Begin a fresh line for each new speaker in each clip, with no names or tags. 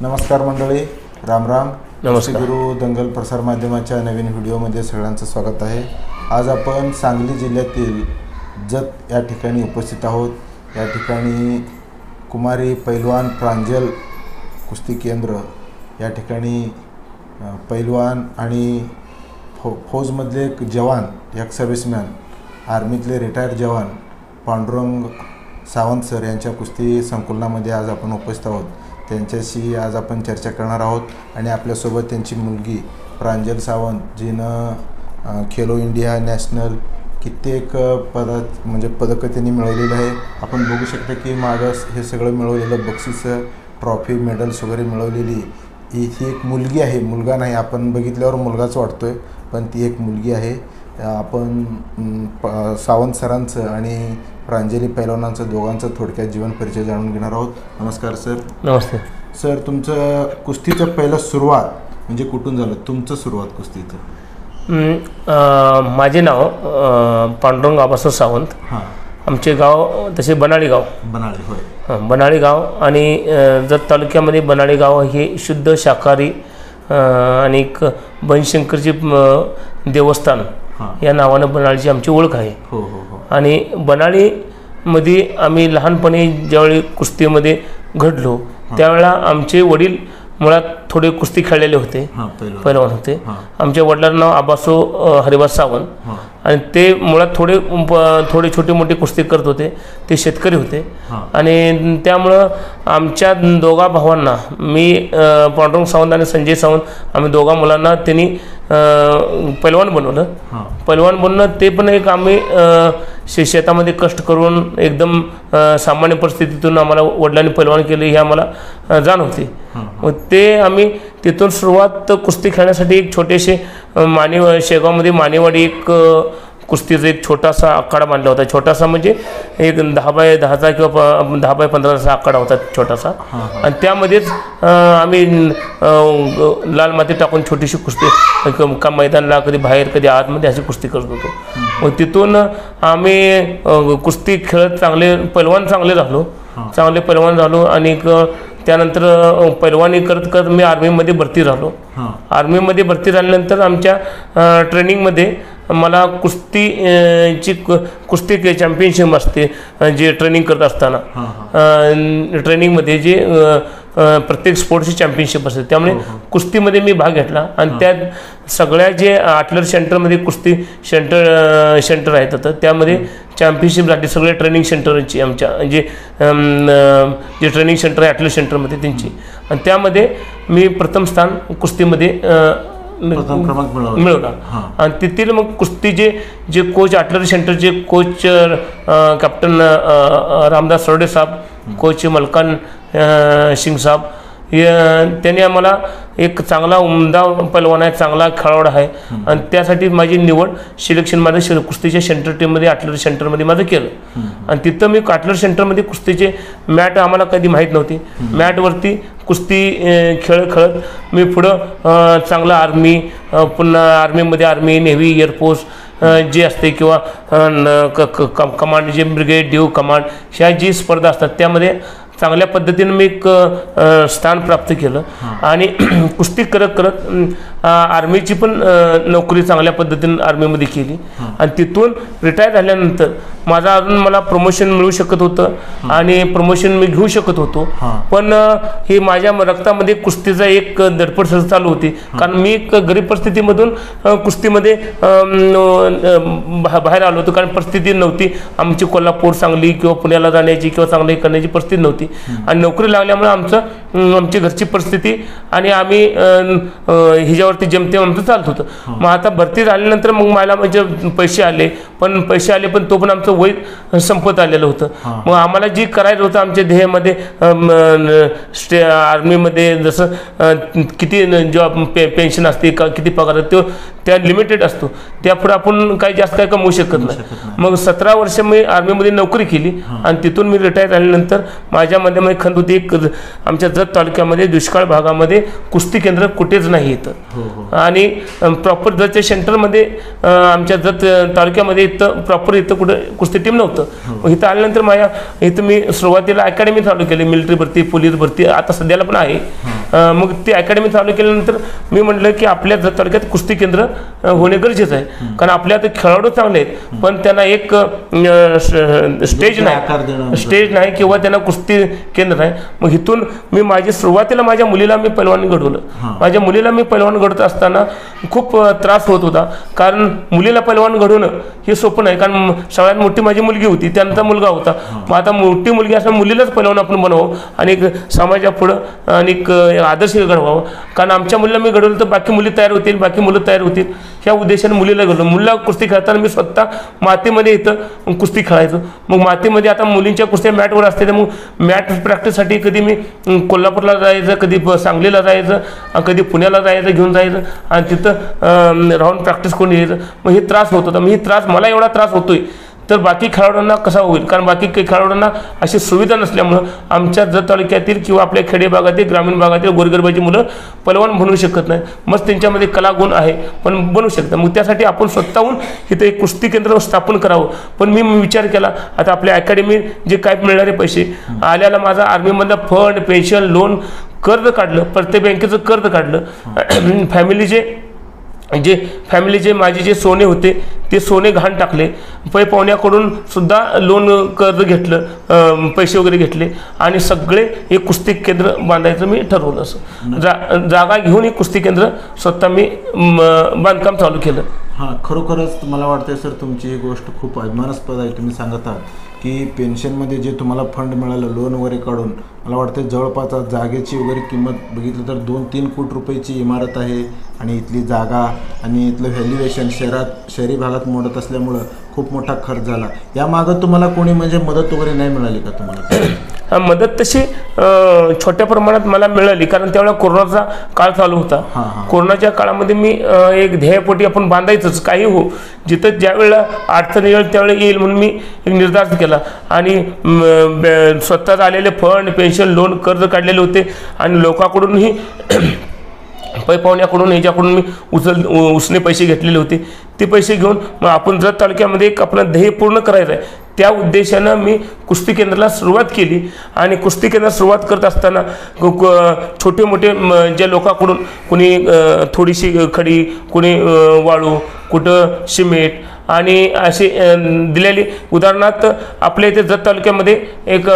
नमस्कार मंडळी राम राम.
नमस्कार.
गुरु दंगल प्रसार माध्यमाच्या नवीन व्हिडिओमध्ये सगळ्यांचं स्वागत आहे. आज आपण सांगली जिल्ह्यातील जत या ठिकाणी उपस्थित आहोत. या ठिकाणी कुमारी पैलवान प्रांजल कुस्ती केंद्र या ठिकाणी पैलवान आणि फौ फौजमधले एक जवान एक सर्व्हिसमॅन आर्मीतले रिटायर्ड जवान पांडुरंग सावंत सर यांच्या कुस्ती संकुलनामध्ये आज आपण उपस्थित आहोत. त्यांच्याशी आज आपण चर्चा करणार आहोत आणि आपल्यासोबत त्यांची मुलगी प्रांजल सावंत जिनं खेलो इंडिया नॅशनल कित्येक पद म्हणजे पदकं त्यांनी मिळवलेली आहे आपण बघू शकता की मागं हे सगळं मिळवलेलं बक्षिसं ट्रॉफी मेडल्स वगैरे मिळवलेली. ही ही एक मुलगी आहे. मुलगा नाही. आपण बघितल्यावर मुलगाच वाटतो आहे पण ती एक मुलगी आहे. आपण प- सावंत सरांचं आणि प्रांजली पैलवानांचं दोघांचं थोडक्यात जीवन परिचय जाणून घेणार आहोत. नमस्कार सर.
नमस्ते.
सर तुमचं कुस्तीचं पहिलं सुरुवात म्हणजे कुठून झालं? तुमचं सुरुवात कुस्तीचं.
माझे नाव पांडुरंग आबासो सावंत.
हां.
आमचे गाव तसे बनाळी गाव
बनाळे होय.
बनाळी गाव आणि जत तालुक्यामध्ये बनाळी गाव हे शुद्ध शाकाहारी आणि एक बनशंकरची देवस्थान या नावानं बनाळीची आमची ओळख आहे.
हो हो.
आणि बनाळीमध्ये आम्ही लहानपणी ज्यावेळी कुस्तीमध्ये घडलो त्यावेळेला आमचे वडील मुळात थोडे कुस्ती खेळलेले होते पैलवान होते. आमच्या वडिलांना नाव आबासो अ, हरिभास सावंत. आणि ते मुळात थोडे थोडे छोटे मोठे कुस्ती करत होते. ते शेतकरी होते. आणि त्यामुळं आमच्या दोघा भावांना मी पांडुरंग सावंत आणि संजय सावंत आम्ही दोघा मुलांना त्यांनी पैलवान बनवलं. पैलवान बनणं ते पण एक आम्ही शे शेतामध्ये कष्ट करून एकदम सामान्य परिस्थितीतून आम्हाला वडिलांनी पैलवान केले हे आम्हाला अ, जाण होती
हां.
मग ते आम्ही तिथून सुरुवात कुस्ती खेळण्यासाठी एक छोटेसे अ, मानेव शेगावमध्ये मानेवाडी एक कुस्तीचा एक छोटासा आखाडा बांधला होता. छोटासा म्हणजे एक दहा बाय दहाचा किंवा दहा बाय पंधराचा आखाडा होता छोटासा. आणि त्यामध्येच आम्ही लाल माती टाकून छोटीशी कुस्ती क- मैदानला कधी बाहेर कधी आतमध्ये अशी कुस्ती करत होतो. मग तिथून आम्ही कुस्ती खेळत चांगले पैलवान चांगले झालो. चांगले पैलवान झालो आणि त्यानंतर पैलवानी करत करत मी आर्मीमध्ये भरती झालो. आर्मीमध्ये भरती झाल्यानंतर आमच्या ट्रेनिंगमध्ये मला कुस्ती अ, ची कु- कुस्ती के चॅम्पियनशिप असते जे ट्रेनिंग करत असताना. ट्रेनिंगमध्ये जे प्रत्येक स्पोर्ट्सची चॅम्पियनशिप असते. त्यामुळे
हो, हो.
कुस्तीमध्ये मी भाग घेतला आणि त्यात सगळ्या जे आटलर सेंटरमध्ये कुस्ती सेंटर सेंटर आहेत आता त्यामध्ये चॅम्पियनशिप झाली सगळ्या ट्रेनिंग सेंटरची आमच्या जे जे ट्रेनिंग सेंटर आहे आटलर सेंटरमध्ये त्यांची. आणि त्यामध्ये मी प्रथम स्थान कुस्तीमध्ये
प्रथम क्रमांक हां.
आणि तेथील मग कुस्तीचे जे कोच आटलरी सेंटरचे कोच कॅप्टन रामदास सरडे साहेब कोच मलकान सिंग साहेब त्यांनी आम्हाला एक चांगला उमदा पैलवान आहे चांगला खेळाडू आहे. आणि त्यासाठी माझी निवड सिलेक्शन माझं शे- कुस्तीच्या सेंटर टीममध्ये आटलरी सेंटरमध्ये माझं केलं. आणि तिथं मी आटलर सेंटरमध्ये कुस्तीचे मॅट आम्हाला कधी माहीत नव्हती. मॅटवरती कुस्ती खेळ खेळत मी पुढं चांगलं आर्मी पुन्हा आर्मीमध्ये आर्मी नेव्ही एअरफोर्स जे असते किंवा कमांड जे ब्रिगेड ड्यू कमांड ह्या जी स्पर्धा असतात त्यामध्ये चांगल्या पद्धतीनं मी एक स्थान प्राप्त केलं. आणि कुस्ती करत करत आर्मीची पण नोकरी चांगल्या पद्धतीनं आर्मीमध्ये केली. आणि तिथून रिटायर झाल्यानंतर माझा अजून मला प्रमोशन मिळू शकत होतं आणि प्रमोशन मी घेऊ शकत होतो. पण हे माझ्या रक्तामध्ये कुस्तीचा एक धडपड सर चालू होती. कारण मी एक गरीब परिस्थितीमधून कुस्तीमध्ये बाहेर आलो होतो. कारण परिस्थिती नव्हती. आमची कोल्हापूर सांगली किंवा पुण्याला जाण्याची किंवा चांगली करण्याची परिस्थिती नव्हती. आणि नोकरी लागल्यामुळे आमचं आमची घरची परिस्थिती आणि आम्ही ह्याच्यावरती जेमतेम आमचं चालत होतं. मग आता भरती झाल्यानंतर मग मला म्हणजे पैसे आले. पण पैसे आले पण तो पण आमचं वय संपत आलेलं होतं. मग आम्हाला जी करायचं होतं आमच्या ध्येयामध्ये स्टे आर्मीमध्ये जसं किती जॉब पे पेन्शन असते का किती पगार तो त्या लिमिटेड असतो. त्यापुढे आपण काही जास्त काय कमवू शकत नाही. मग सतरा वर्ष मी आर्मीमध्ये नोकरी केली आणि तिथून मी रिटायर झाल्यानंतर माझ्या मध्ये खंत होती एक आमच्या जत तालुक्यामध्ये दुष्काळ भागामध्ये कुस्ती केंद्र कुठेच नाही येतं
हो हो.
आणि प्रॉपर जतच्या सेंटरमध्ये आमच्या जत तालुक्यामध्ये इथं प्रॉपर इथं कुठं कुस्ती टीम नव्हतं. मग इथं आल्यानंतर माझ्या इथं मी सुरुवातीला अकॅडमी चालू केली मिलिटरी भरती पोलीस भरती. आता सध्याला पण आहे. मग ती अकॅडमी चालू केल्यानंतर मी म्हटलं की आपल्या तालुक्यात कुस्ती केंद्र होणे गरजेचं आहे. कारण आपल्या आता खेळाडू चांगले आहेत पण त्यांना एक स्टेज नाही. स्टेज नाही किंवा त्यांना कुस्ती केंद्र नाही मग इथून मी माझी सुरुवातीला माझ्या मुलीला मी पैलवान घडवलं. माझ्या मुलीला मी पैलवान घडत असताना खूप त्रास होत होता. कारण मुलीला पैलवान घडवणं हे सोपं नाही. कारण सगळ्यात मोठी माझी मुलगी होती त्यानंतर मुलगा होता. मग आता मोठी मुलगी असं मुलीलाच पैलवान आपण बनवावं. आणि एक समाजापुढं आणि एक अ, आदर्श घडवावं. कारण आमच्या मुलीला मी घडवलं तर बाकी मुली तयार होतील बाकी मुलं तयार होतील. ह्या उद्देशाने मुलीला घडवलं. मुलीला कुस्ती खेळताना मी स्वतः मातीमध्ये इथं कुस्ती खेळायचं. मग मातीमध्ये आता मुलींच्या कुस्त्या मॅटवर असते तर मग मॅट प्रॅक्टिससाठी कधी मी कोल्हापूरला जायचं कधी सांगलीला जायचं कधी पुण्याला जायचं घेऊन जायचं. आणि तिथं राहून प्रॅक्टिस करून यायचं. मग हे त्रास होत होता. मग ही त्रास मला एवढा त्रास होतोय. तर बाकी खेळाडूंना कसा होईल? कारण बाकी काही खेळाडूंना अशी सुविधा नसल्यामुळं आमच्या जत तालुक्यातील किंवा आपल्या खेडे भागातील ग्रामीण भागातील गोरगरबाची मुलं पलवान बनवू शकत नाही मग त्यांच्यामध्ये कलागुण आहे पण बनवू शकतात. मग त्यासाठी आपण स्वतःहून इथं एक कुस्ती केंद्र स्थापन करावं. पण मी विचार केला आता आपल्या अकॅडमी जे काय मिळणारे पैसे आल्याला माझा आर्मीमधलं फंड पेन्शन लोन कर्ज काढलं प्रत्येक बँकेचं कर्ज काढलं. फॅमिलीचे जे फॅमिलीचे माझे जे सोने होते ते सोने घाण टाकले. पै पाहुण्याकडून सुद्धा लोन कर्ज घेतलं पैसे वगैरे घेतले. आणि सगळे एक कुस्ती केंद्र बांधायचं मी ठरवलं असं. जा जागा घेऊन एक कुस्ती केंद्र स्वतः मी म, बांधकाम चालू केलं.
हां खरोखरच मला वाटतं सर तुमची ही गोष्ट खूप अभिमानास्पद आहे. तुम्ही सांगत आहात. की पेन्शनमध्ये जे तुम्हाला फंड मिळालं लोन वगैरे काढून मला वाटतं जवळपास जागेची वगैरे किंमत बघितलं तर दोन तीन कोटी रुपयाची इमारत आहे आणि इथली जागा आणि इथलं व्हॅल्युएशन शहरात शहरी भागात मोडत असल्यामुळं खूप मोठा खर्च झाला. यामागं तुम्हाला कोणी म्हणजे मदत वगैरे नाही मिळाली का तुम्हाला?
मदत तशी छोट्या प्रमाणात मला मिळाली. कारण त्यावेळेला कोरोनाचा काळ चालू होता. कोरोनाच्या काळामध्ये मी एक ध्येयपोटी आपण बांधायचंच. काही हो जिथं ज्या वेळेला अडचण येईल त्यावेळेला येईल म्हणून मी एक निर्धार केला. आणि स्वतःच आलेले फंड पेन्शन लोन कर्ज काढलेले होते. आणि लोकांकडूनही पै पाहुण्याकडून याच्याकडून मी उचल उसने पैसे घेतलेले होते. ते पैसे घेऊन मग आपण जत तालुक्यामध्ये एक आपलं ध्येय पूर्ण करायचं आहे त्या उद्देशानं मी कुस्ती केंद्राला सुरुवात केली. आणि कुस्ती केंद्राला सुरुवात करत असताना क- छोटे मोठे ज्या लोकांकडून कुणी थोडीशी खडी कुणी वाळू कुठं सिमेंट आणि अशी दिलेली. उदाहरणार्थ आपल्या इथे जत तालुक्यामध्ये एक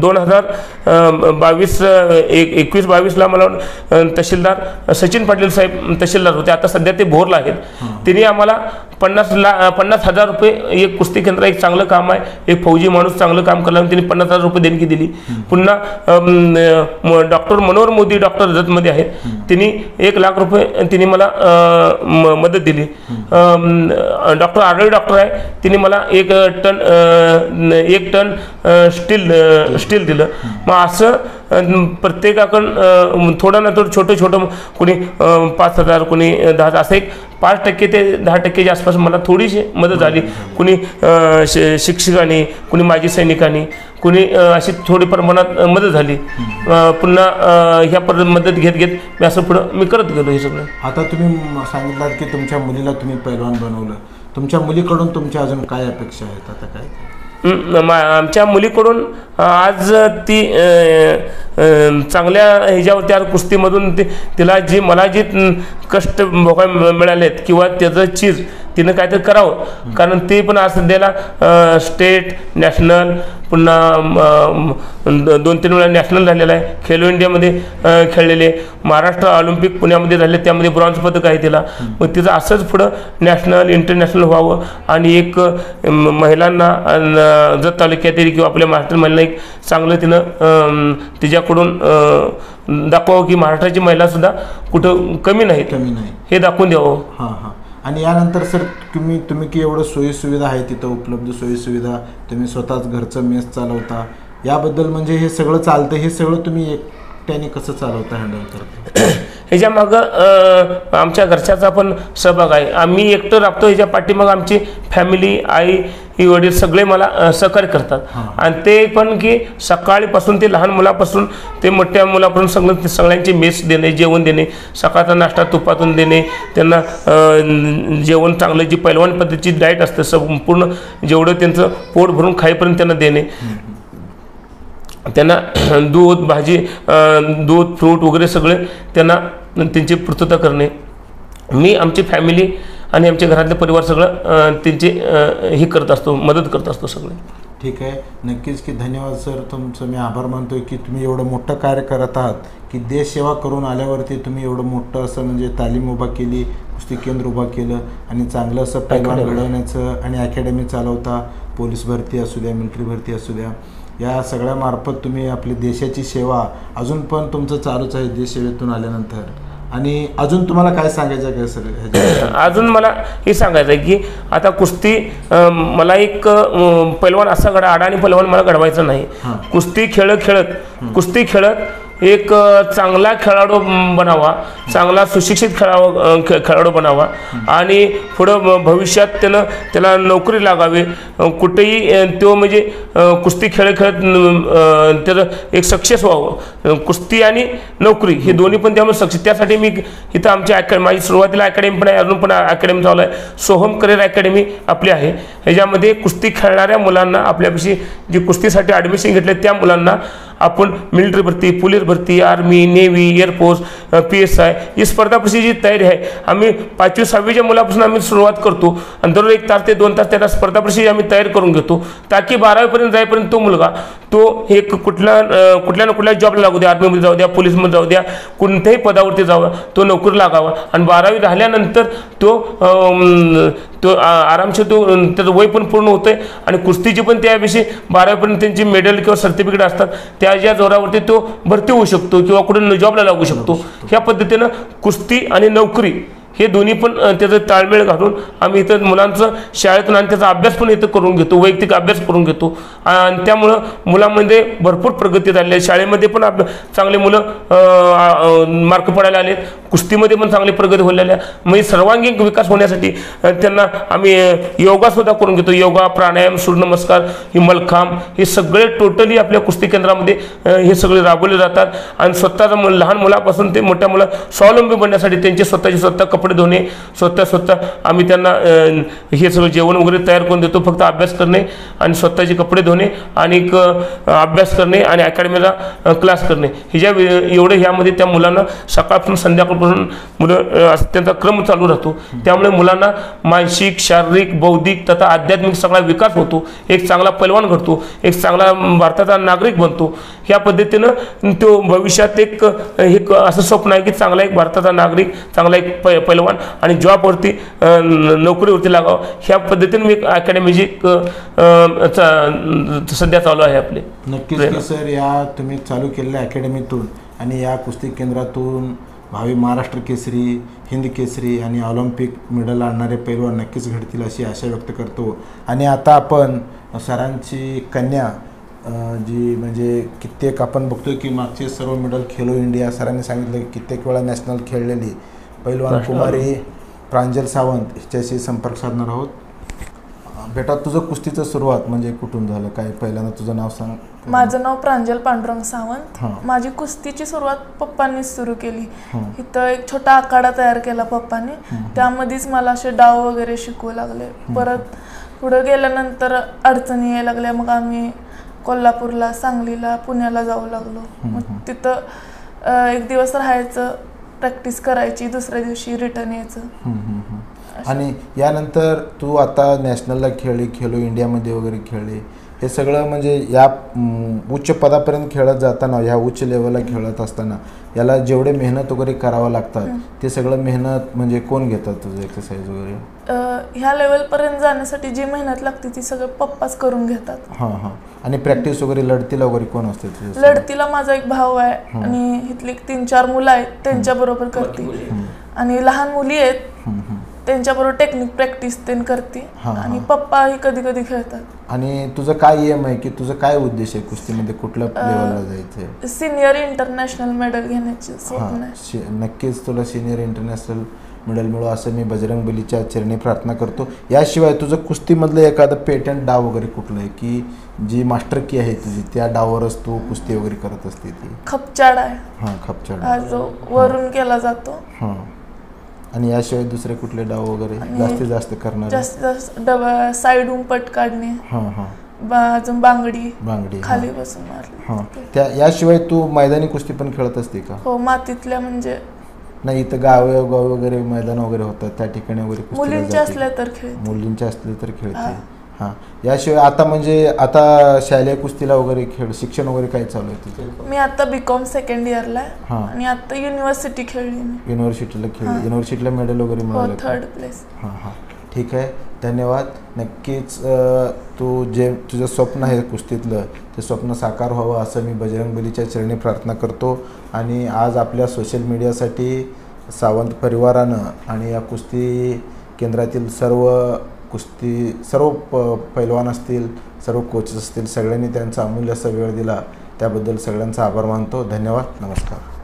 दोन हजार बावीस एक एकवीस बावीसला मला तहसीलदार सचिन पाटील साहेब तहसीलदार होते. आता सध्या ते भोरला आहेत. त्यांनी आम्हाला पन्नास ला पन्नास हजार रुपये एक कुस्ती केंद्र एक चांगलं काम आहे. एक फौजी माणूस चांगलं काम करला त्यांनी पन्नास हजार रुपये देणगी दिली. पुन्हा डॉक्टर मनोहर मोदी डॉक्टर जतमध्ये आहेत. त्यांनी एक लाख रुपये त्यांनी मला मदत दिली. डॉक्टर आरळी डॉक्टर आहे. त्यांनी मला एक टन एक टन स्टील स्टील दिलं. मग असं प्रत्येकाकडून थोडं ना थोडं छोटं छोटं कोणी पाच हजार कोणी दहा हजार असं एक पाच टक्के ते दहा टक्केच्या आसपास मला थोडीशी मदत झाली. कुणी शिक्षकांनी कुणी माजी सैनिकांनी कुणी अशी थोडी प्रमाणात मदत झाली. पुन्हा ह्या पर मदत घेत घेत मी असं पुढं मी करत गेलो हे सगळं.
आता तुम्ही सांगितलात की तुमच्या मुलीला तुम्ही पैलवान बनवलं. तुमच्या मुलीकडून तुमच्या अजून काय अपेक्षा आहेत आता काय?
आमच्या मुलीकडून आज ती चांगल्या ह्याच्यावर त्या कुस्तीमधून ती तिला जी मला जी कष्ट भोगाय मिळालेत किंवा त्याचं चीज तिनं काहीतरी करावं. कारण ते पण आज सध्याला स्टेट नॅशनल पुन्हा दोन तीन वेळा नॅशनल झालेला आहे. खेलो इंडियामध्ये खेळलेले महाराष्ट्र ऑलिम्पिक पुण्यामध्ये झाले त्यामध्ये ब्रॉन्झ पदक आहे तिला. मग तिचं असंच पुढं नॅशनल इंटरनॅशनल व्हावं. आणि एक महिलांना जत तालुक्यातील किंवा आपल्या महाराष्ट्र महिलांना एक चांगलं तिनं तिच्याकडून दाखवावं की महाराष्ट्राची महिलासुद्धा कुठं कमी नाहीत.
कमी नाही.
हे दाखवून द्यावं.
हां हां. आणि यानंतर सर तुम्ही तुम्ही की एवढं सोयीसुविधा आहे तिथं उपलब्ध सोयीसुविधा तुम्ही स्वतःच घरचं मेस चालवता याबद्दल म्हणजे हे सगळं चालतं हे सगळं तुम्ही एकट्याने कसं चालवता हँडल करता?
ह्याच्या मागं अ, आमच्या घरच्याचा पण सहभाग आहे. आम्ही एकटं राबतो ह्याच्या पाठीमागं आमची फॅमिली आई ही वडील सगळे मला सहकार्य करतात. आणि ते पण की सकाळीपासून ते लहान मुलापासून ते मोठ्या मुलापासून सगळं ते सगळ्यांची मेस देणे जेवण देणे सकाळचा नाश्ता तुपातून देणे त्यांना जेवण चांगलं जी पैलवान पद्धतीची डाएट असते संपूर्ण जेवढं त्यांचं पोट भरून खाईपर्यंत त्यांना देणे. त्यांना दूध भाजी दूध फ्रूट वगैरे सगळे त्यांना त्यांची पूर्तता करणे. मी आमची फॅमिली आणि आमच्या घरातले परिवार सगळं त्यांची हे करत असतो मदत करत असतो सगळे.
ठीक आहे. नक्कीच की धन्यवाद सर. तुमचं मी आभार मानतोय की तुम्ही एवढं मोठं कार्य करत आहात की देश सेवा करून आल्यावरती तुम्ही एवढं मोठं असं म्हणजे तालीम उभा केली कुस्ती केंद्र उभा केलं आणि चांगलं असं पैलवान. घडवण्याचं आणि अकॅडमी चालवता. पोलीस भरती असू द्या मिलिटरी भरती असू द्या. या सगळ्यामार्फत तुम्ही आपली देशाची सेवा अजून पण तुमचं चालूच आहे देश सेवेतून आल्यानंतर आणि अजून तुम्हाला काय सांगायचं काय सर?
अजून मला हे सांगायचं आहे की आता कुस्ती मला एक पैलवान असा घडा अडाणी पैलवान मला घडवायचा नाही. कुस्ती खेळत खेळत कुस्ती खेळत एक चांगला खेळाडू बनावा चांगला सुशिक्षित खेळावा खे- खेळाडू बनावा. आणि पुढं भविष्यात त्यानं त्याला नोकरी लागावी. कुठेही तो म्हणजे कुस्ती खेळ खेळत त्याचं एक सक्सेस व्हावं. कुस्ती आणि नोकरी हे दोन्ही पण त्यामुळे सक्सेस. त्यासाठी मी इथं आमच्या अकॅडमी माझी सुरुवातीला अकॅडमी पण आहे अजून पण अकॅडमी चालू आहे. सोहम करिअर अकॅडमी आपली आहे. ह्याच्यामध्ये कुस्ती खेळणाऱ्या मुलांना आपल्यापाशी जी कुस्तीसाठी ॲडमिशन घेतले त्या मुलांना आपण मिलिटरी भरती पोलीस भरती army navy air force P S I ही स्पर्धा परीक्षेची तयारी आहे. आम्ही पाचवी सहावीच्या मुलापासून आम्ही सुरुवात करतो आणि दररोज एक तास ते दोन तास त्याला स्पर्धा परीक्षेची आम्ही तयारी करून घेतो. ताकी बारावीपर्यंत जाईपर्यंत तो मुलगा तो एक कुठल्या अं, कुठल्या ना कुठल्या जॉबला लागू द्या आर्मीमध्ये जाऊ द्या पोलीसमध्ये जाऊ द्या कोणत्याही पदावरती जावा तो नोकरी लागावा. आणि बारावी झाल्यानंतर तो तो आरामशीर तो त्याचं वय पण पूर्ण होतंय. आणि कुस्तीची पण त्याविषयी बारावीपर्यंत त्यांची मेडल किंवा सर्टिफिकेट असतात त्याच्या जोरावरती तो भरती होऊ शकतो किंवा कुठे जॉबला लागू शकतो. ह्या पद्धतीनं कुस्ती आणि नोकरी हे दोन्ही पण त्याचं ताळमेळ घालून आम्ही इथं मुलांचं शाळेतून आणि त्याचा अभ्यास पण इथं करून घेतो वैयक्तिक अभ्यास करून घेतो. आणि त्यामुळं मुलांमध्ये भरपूर प्रगती झाली आहे. शाळेमध्ये पण अभ्या चांगले मुलं मार्क पडायला आलेत. कुस्तीमध्ये पण चांगली प्रगती होलेली आहे. म्हणजे सर्वांगीण विकास होण्यासाठी त्यांना आम्ही योगासुद्धा करून घेतो. योगा प्राणायाम सूर्यनमस्कार ही मलखांब हे सगळे टोटली आपल्या कुस्ती केंद्रामध्ये हे सगळे राबवले जातात. आणि स्वतःचा मु- लहान मुलापासून ते मोठ्या मुला स्वावलंबी बनण्यासाठी त्यांचे स्वतःचे स्वतः कपडे कपडे धुणे स्वतः स्वतः आम्ही त्यांना हे सगळं जेवण वगैरे तयार करून देतो. फक्त अभ्यास करणे आणि स्वतःचे कपडे धुणे आणि अभ्यास करणे आणि अकॅडमीला क्लास करणे. हे ज्या एवढे ह्यामध्ये त्या मुलांना सकाळपासून संध्याकाळपासून मुलं त्यांचा क्रम चालू राहतो. त्यामुळे मुलांना मानसिक शारीरिक बौद्धिक तथा आध्यात्मिक सगळा विकास होतो. एक चांगला पैलवान घडतो. एक चांगला भारताचा नागरिक बनतो. ह्या पद्धतीनं तो भविष्यात एक एक असं स्वप्न आहे की चांगला एक भारताचा नागरिक चांगला एक पै पैलवान आणि जॉबवरती नोकरीवरती लागावं. ह्या पद्धतीने मी अकॅडमीची सध्या चालू आहे आपले.
नक्कीच सर या तुम्ही चालू केलेल्या अकॅडमीतून आणि या कुस्ती केंद्रातून भावी महाराष्ट्र केसरी हिंद केसरी आणि ऑलिम्पिक मेडल आणणारे पैलवान नक्कीच घडतील अशी आशा व्यक्त करतो. आणि आता आपण सरांची कन्या जी म्हणजे कित्येक आपण बघतोय की मागचे सर्व मेडल खेलो इंडिया सरांनी सांगितलं की कित्येक वेळा नॅशनल खेळलेली. पैलवान. कुमारी प्रांजल सावंत हिच्याशी संपर्क साधणार आहोत. बेटा तुझं कुस्तीचं सुरुवात म्हणजे कुठून झालं? काय पहिल्यांदा तुझं नाव सांग.
माझं नाव प्रांजल पांडुरंग सावंत.
हां.
माझी कुस्तीची सुरुवात पप्पांनीच सुरू केली. इथं एक छोटा आखाडा तयार केला पप्पाने. त्यामध्येच मला असे डाव वगैरे शिकवू लागले. परत पुढं गेल्यानंतर अडचणी यायला लागल्या. मग आम्ही कोल्हापूरला सांगलीला पुण्याला जाऊ लागलो. मग तिथं एक दिवस राहायचं. प्रॅक्टिस करायची दुसऱ्या दिवशी रिटर्न यायचं.
आणि यानंतर तू आता नॅशनलला खेळली खेलो इंडियामध्ये वगैरे खेळली. हे सगळं म्हणजे या उच्च पदापर्यंत खेळत जाताना ह्या उच्च लेवलला खेळत असताना याला जेवढे मेहनत वगैरे करावं लागतात ते सगळं मेहनत म्हणजे कोण घेतात तुझं एक्सरसाइज वगैरे?
ह्या लेवलपर्यंत जाण्यासाठी जी मेहनत लागते ती सगळं पप्पाच करून घेतात.
हां हां. आणि प्रॅक्टिस वगैरे लढतीला वगैरे कोण असते
लढतीला माझा एक भाऊ आहे आणि इथली तीन चार मुलं आहेत त्यांच्या बरोबर करते. आणि लहान मुली आहेत. त्यांच्याबरोबर टेक्निक प्रॅक्टिस ते करते.
हा,
आणि पप्पाही कधी कधी खेळतात.
आणि तुझं काय एम आहे की तुझं काय उद्देश आहे कुस्तीमध्ये? कुठल्या लेवलला जायचं आहे?
सिनियर इंटरनॅशनल मेडल घेण्याचे स्वप्न
हां
आहे
शि नक्कीच तुला सिनियर इंटरनॅशनल मेडल मिळो असं मी बजरंग बलीच्या चरणी प्रार्थना करतो. याशिवाय तुझं कुस्तीमधलं एखादं पेटंट डाव वगैरे कुठलं आहे की जी मास्टर की आहे तुझी त्या डाववरच तू कुस्ती वगैरे करत असते ती?
खपचाड आहे.
हां खपच्या
हा जो वरून केला जातो.
हां. आणि याशिवाय दुसरे कुठले डाव वगैरे
आणि
जास्तीत जास्त करणार?
जास्त डबल साईडून पट काढणे.
हां हां.
बा- अजून बांगडी
बांगडी हां.
खाली बसून मारली.
हां. त्या याशिवाय तू मैदानी कुस्ती पण खेळत असते का?
हो मातीतल्या म्हणजे.
नाही इथं गावे गाव वगैरे मैदान वगैरे होतात त्या ठिकाणी वगैरे कुस्तीला
मुलींच्या
जाते.
असल्या तर खेळ
मुलींचे असले तर खेळते. हां. याशिवाय आता म्हणजे आता शालेय कुस्तीला वगैरे खेळ शिक्षण वगैरे काय चालू आहे तिथे?
मी आता बी कॉम सेकंड इयरला आहे.
हां.
आणि आता युनिव्हर्सिटी खेळली मी.
युनिव्हर्सिटीला खेळ युनिव्हर्सिटीला मेडल वगैरे
हो
मिळालं का?
थर्ड प्लेस
हां हां. ठीक आहे. धन्यवाद. नक्कीच अ, तू जे तुझं स्वप्न आहे कुस्तीतलं ते स्वप्न साकार व्हावं असं मी बजरंग बलीच्या चरणी प्रार्थना करतो. आणि आज आपल्या सोशल मीडियासाठी सावंत परिवारानं आणि या कुस्ती केंद्रातील सर्व कुस्ती सर्व प पैलवान असतील सर्व कोचेस असतील सगळ्यांनी त्यांचा अमूल्य असा वेळ दिला. त्याबद्दल सगळ्यांचा आभार मानतो. धन्यवाद. नमस्कार.